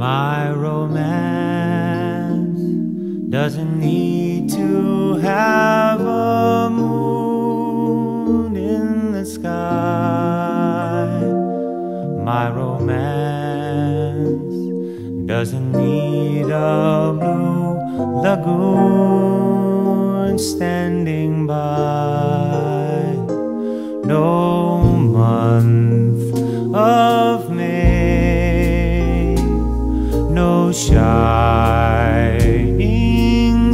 My romance doesn't need to have a moon in the sky. My romance doesn't need a blue lagoon standing by. No month of shining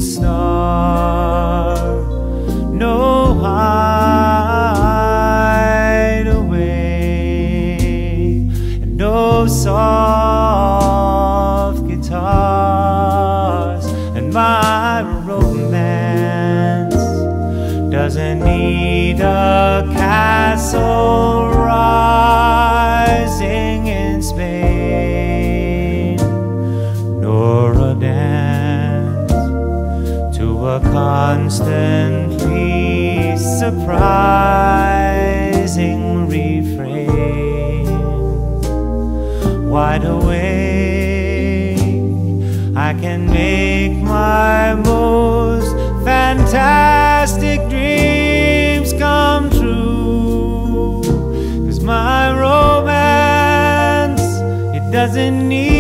star, no hideaway, and no soft guitars, and my romance doesn't need a castle rising in Spain, a constantly surprising refrain. Wide awake, I can make my most fantastic dreams come true. Cause my romance, it doesn't need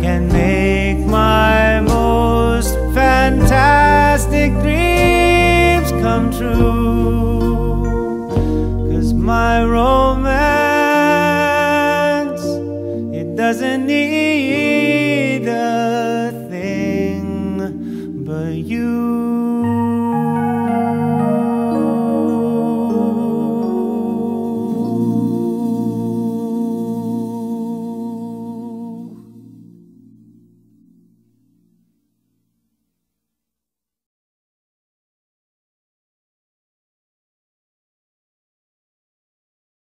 can make my most fantastic dreams come true. Cause my romance, it doesn't need a thing but you.